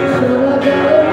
life.